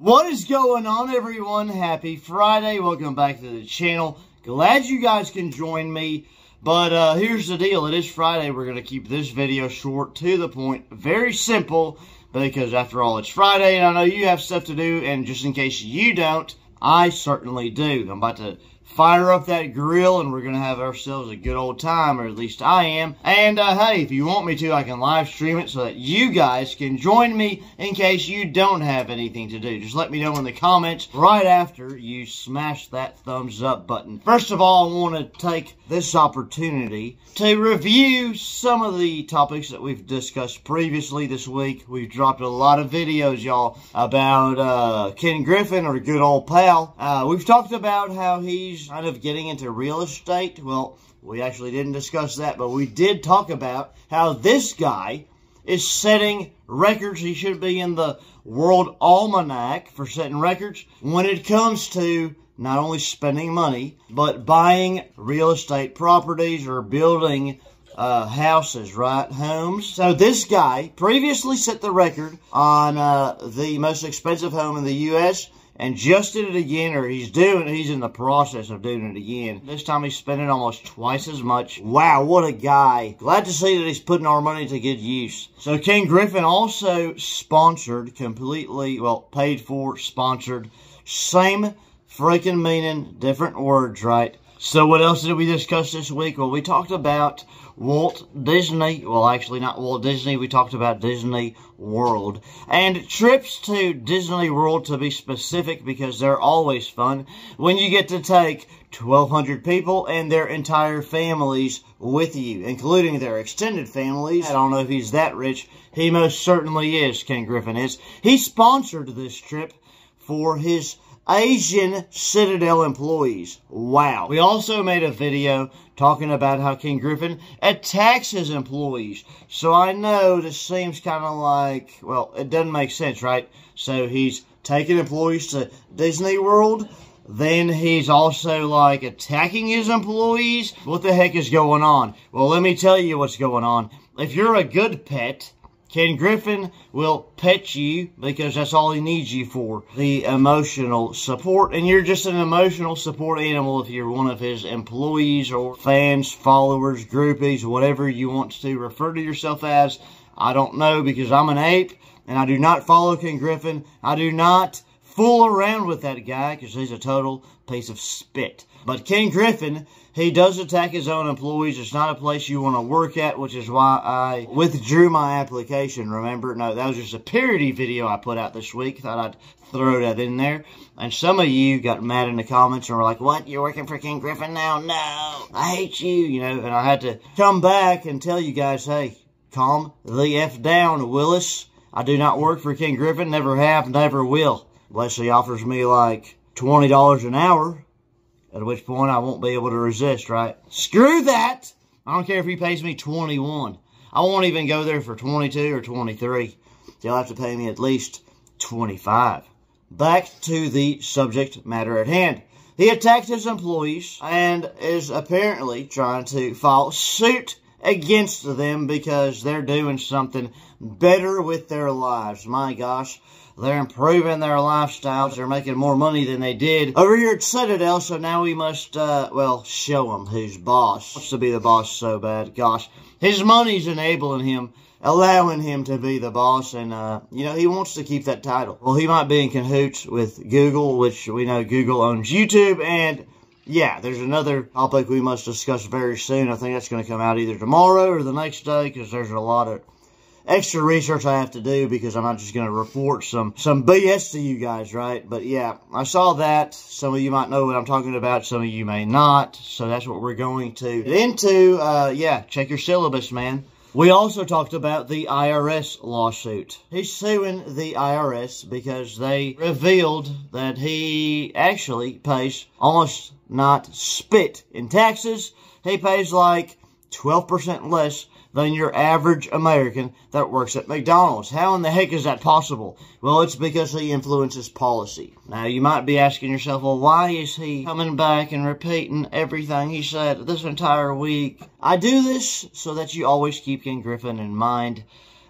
What is going on, everyone? Happy Friday. Welcome back to the channel. Glad you guys can join me. But uh, here's the deal. It is Friday. We're going to keep this video short, to the point, very simple, because after all, it's Friday, and I know you have stuff to do, and just in case you don't, I certainly do. I'm about to fire up that grill and we're going to have ourselves a good old time, or at least I am. And uh, hey, if you want me to, I can live stream it so that you guys can join me in case you don't have anything to do. Just let me know in the comments right after you smash that thumbs up button. First of all, I want to take this opportunity to review some of the topics that we've discussed previously this week. We've dropped a lot of videos, y'all, about uh, Ken Griffin, or good old pal. Uh, we've talked about how he's kind of getting into real estate. Well, we actually didn't discuss that, but we did talk about how this guy is setting records. He should be in the World Almanac for setting records when it comes to not only spending money, but buying real estate properties or building uh, houses, right? Homes. So this guy previously set the record on uh, the most expensive home in the U.S and just did it again, or he's doing, he's in the process of doing it again. This time he's spending almost twice as much. Wow, what a guy. Glad to see that he's putting our money to good use. So Ken Griffin also sponsored, completely, well, paid for, sponsored, same freaking meaning, different words, right? So what else did we discuss this week? Well, we talked about Walt Disney. Well, actually, not Walt Disney. We talked about Disney World. And trips to Disney World, to be specific, because they're always fun, when you get to take 1,200 people and their entire families with you, including their extended families. I don't know if he's that rich. He most certainly is, Ken Griffin is. He sponsored this trip for his Asian Citadel employees. Wow. We also made a video talking about how King Griffin attacks his employees. So I know this seems kind of like, well, it doesn't make sense, right? So he's taking employees to Disney World. Then he's also like attacking his employees. What the heck is going on? Well, let me tell you what's going on. If you're a good pet, Ken Griffin will pet you because that's all he needs you for. The emotional support. And you're just an emotional support animal if you're one of his employees or fans, followers, groupies, whatever you want to refer to yourself as. I don't know because I'm an ape and I do not follow Ken Griffin. I do not fool around with that guy because he's a total piece of spit. But Ken Griffin, he does attack his own employees. It's not a place you want to work at, which is why I withdrew my application. Remember? No, that was just a parody video I put out this week. Thought I'd throw that in there. And some of you got mad in the comments and were like, what? You're working for Ken Griffin now? No. I hate you, you know. And I had to come back and tell you guys, hey, calm the F down, Willis. I do not work for Ken Griffin. Never have, never will. Unless he offers me like $20 an hour at which point I won't be able to resist, right? Screw that! I don't care if he pays me 21. I won't even go there for 22 or 23. They'll have to pay me at least 25. Back to the subject matter at hand. He attacked his employees and is apparently trying to file suit against them because they're doing something better with their lives. My gosh, they're improving their lifestyles. They're making more money than they did over here at Citadel. So now we must, uh, well, show them who's boss. Wants to be the boss so bad. Gosh, his money's enabling him allowing him to be the boss and uh, you know he wants to keep that title well he might be in cahoots with google which we know google owns youtube and yeah, there's another topic we must discuss very soon. I think that's going to come out either tomorrow or the next day because there's a lot of extra research I have to do because I'm not just going to report some, some BS to you guys, right? But yeah, I saw that. Some of you might know what I'm talking about. Some of you may not. So that's what we're going to get into. Uh, yeah, check your syllabus, man. We also talked about the IRS lawsuit. He's suing the IRS because they revealed that he actually pays almost not spit in taxes. He pays like 12% less than your average American that works at McDonald's. How in the heck is that possible? Well, it's because he influences policy. Now, you might be asking yourself, well, why is he coming back and repeating everything he said this entire week? I do this so that you always keep Ken Griffin in mind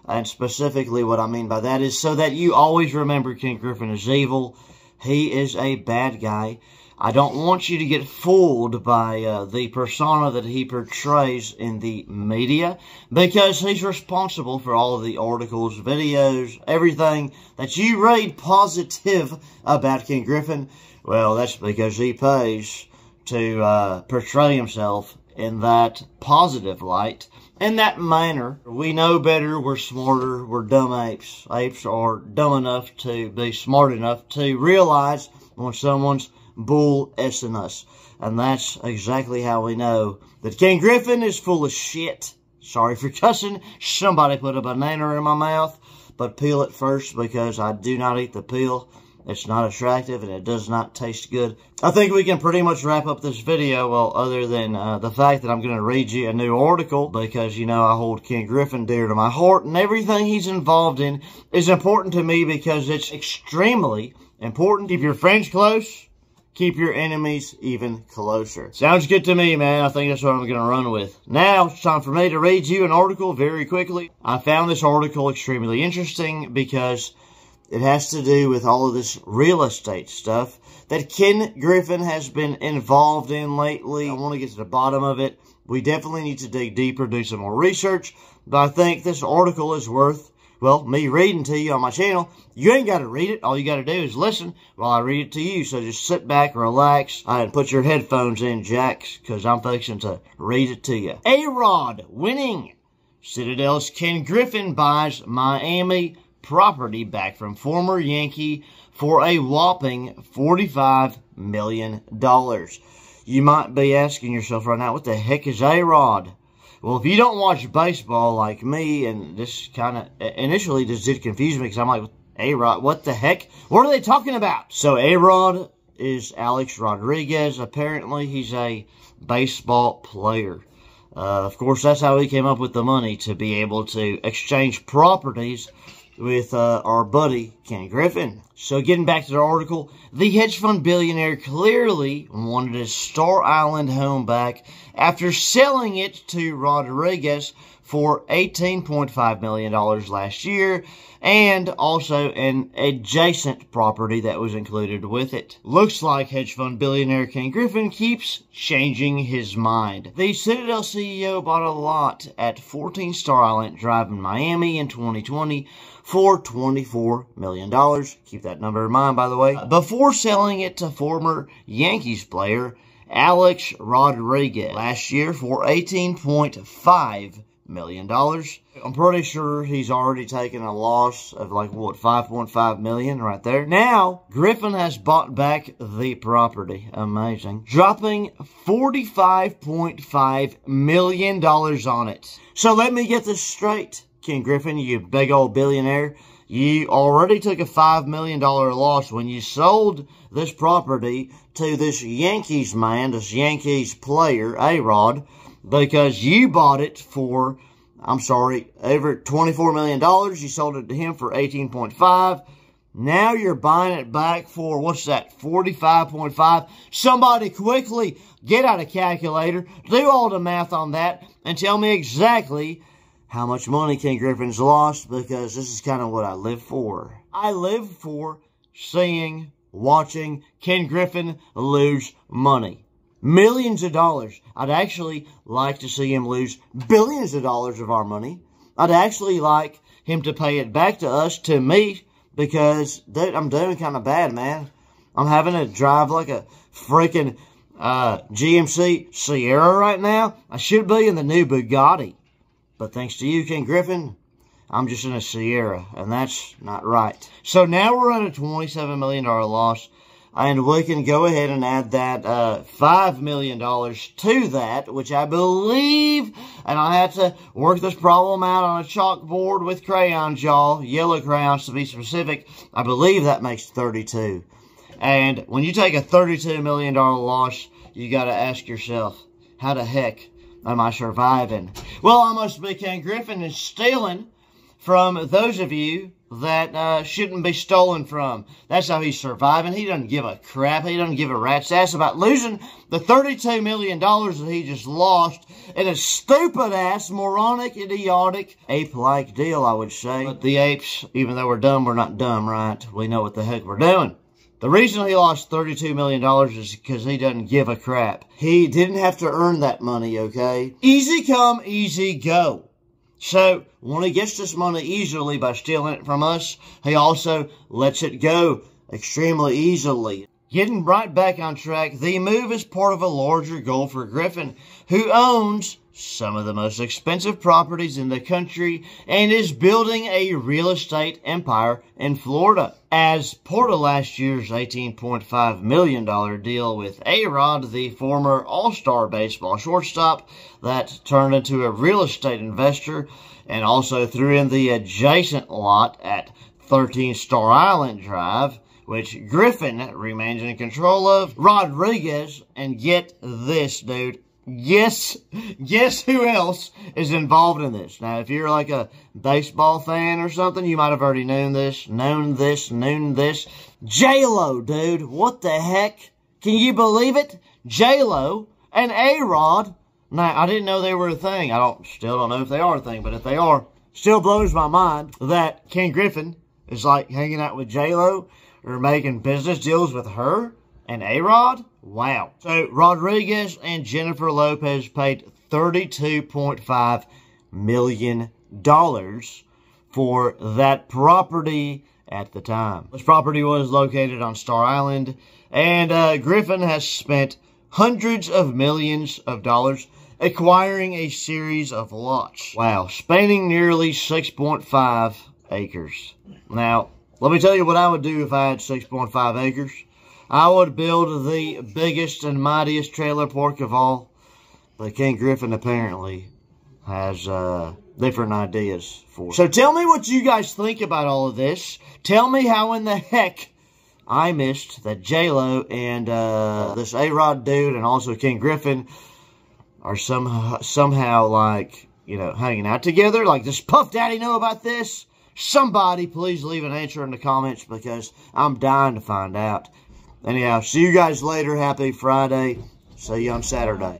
And specifically what I mean by that is so that you always remember Ken Griffin is evil. He is a bad guy. I don't want you to get fooled by uh, the persona that he portrays in the media because he's responsible for all of the articles, videos, everything that you read positive about King Griffin. Well, that's because he pays to uh, portray himself in that positive light. In that manner, we know better, we're smarter, we're dumb apes. Apes are dumb enough to be smart enough to realize when someone's bull s us. And that's exactly how we know that Ken Griffin is full of shit. Sorry for cussing. Somebody put a banana in my mouth. But peel it first because I do not eat the peel. It's not attractive and it does not taste good. I think we can pretty much wrap up this video, well, other than uh, the fact that I'm going to read you a new article because, you know, I hold Ken Griffin dear to my heart and everything he's involved in is important to me because it's extremely important. Keep your friends close keep your enemies even closer. Sounds good to me, man. I think that's what I'm going to run with. Now, it's time for me to read you an article very quickly. I found this article extremely interesting because it has to do with all of this real estate stuff that Ken Griffin has been involved in lately. I want to get to the bottom of it. We definitely need to dig deeper, do some more research, but I think this article is worth well, me reading to you on my channel, you ain't got to read it. All you got to do is listen while I read it to you. So just sit back, relax, uh, and put your headphones in, Jacks, because I'm fixing to read it to you. A-Rod winning. Citadel's Ken Griffin buys Miami property back from former Yankee for a whopping $45 million. You might be asking yourself right now, what the heck is A-Rod? Well, if you don't watch baseball like me, and this kind of initially this did confuse me because I'm like, A-Rod, what the heck? What are they talking about? So A-Rod is Alex Rodriguez. Apparently, he's a baseball player. Uh, of course, that's how he came up with the money to be able to exchange properties with uh, our buddy Ken Griffin. So getting back to the article, the hedge fund billionaire clearly wanted his Star Island home back after selling it to Rodriguez for $18.5 million last year and also an adjacent property that was included with it. Looks like hedge fund billionaire Ken Griffin keeps changing his mind. The Citadel CEO bought a lot at 14 Star Island Drive in Miami in 2020 for $24 million. Keep that number in mind, by the way. Before selling it to former Yankees player Alex Rodriguez last year for $18.5 million. dollars. I'm pretty sure he's already taken a loss of like, what, 5.5 million right there. Now, Griffin has bought back the property. Amazing. Dropping $45.5 million on it. So let me get this straight. Ken Griffin, you big old billionaire, you already took a $5 million loss when you sold this property to this Yankees man, this Yankees player, A-Rod, because you bought it for, I'm sorry, over $24 million. You sold it to him for 18.5. Now you're buying it back for, what's that, 45.5? Somebody quickly get out a calculator, do all the math on that, and tell me exactly how much money Ken Griffin's lost because this is kind of what I live for. I live for seeing, watching Ken Griffin lose money. Millions of dollars. I'd actually like to see him lose billions of dollars of our money. I'd actually like him to pay it back to us, to me, because dude, I'm doing kind of bad, man. I'm having to drive like a freaking uh, GMC Sierra right now. I should be in the new Bugatti. But thanks to you, Ken Griffin, I'm just in a Sierra, and that's not right. So now we're at a $27 million loss, and we can go ahead and add that uh, $5 million to that, which I believe, and I had to work this problem out on a chalkboard with crayons, y'all, yellow crayons to be specific. I believe that makes 32. And when you take a $32 million loss, you got to ask yourself, how the heck am I surviving? Well, I must be Ken Griffin and stealing from those of you that uh, shouldn't be stolen from. That's how he's surviving. He doesn't give a crap. He doesn't give a rat's ass about losing the $32 million that he just lost in a stupid ass, moronic, idiotic, ape-like deal, I would say. But the apes, even though we're dumb, we're not dumb, right? We know what the heck we're doing. The reason he lost $32 million is because he doesn't give a crap. He didn't have to earn that money, okay? Easy come, easy go. So, when he gets this money easily by stealing it from us, he also lets it go extremely easily. Getting right back on track, the move is part of a larger goal for Griffin, who owns some of the most expensive properties in the country and is building a real estate empire in Florida. As part of last year's $18.5 million deal with A-Rod, the former All-Star baseball shortstop that turned into a real estate investor and also threw in the adjacent lot at 13 Star Island Drive, which Griffin remains in control of. Rodriguez, and get this, dude, guess guess who else is involved in this? Now if you're like a baseball fan or something you might have already known this known this known this. J-lo dude what the heck? Can you believe it? J-lo and a-rod. Now i didn't know they were a thing. I don't still don't know if they are a thing but if they are still blows my mind that ken griffin is like hanging out with j-lo or making business deals with her and A-Rod? Wow. So Rodriguez and Jennifer Lopez paid $32.5 million for that property at the time. This property was located on Star Island, and uh, Griffin has spent hundreds of millions of dollars acquiring a series of lots. Wow, spanning nearly 6.5 acres. Now, let me tell you what I would do if I had 6.5 acres. I would build the biggest and mightiest trailer park of all. But King Griffin apparently has uh, different ideas for. it. So tell me what you guys think about all of this. Tell me how in the heck I missed that J-Lo and uh, this A-Rod dude and also King Griffin are somehow, somehow like, you know, hanging out together. Like, does Puff Daddy know about this? Somebody please leave an answer in the comments because I'm dying to find out. Anyhow, see you guys later. Happy Friday. See you on Saturday.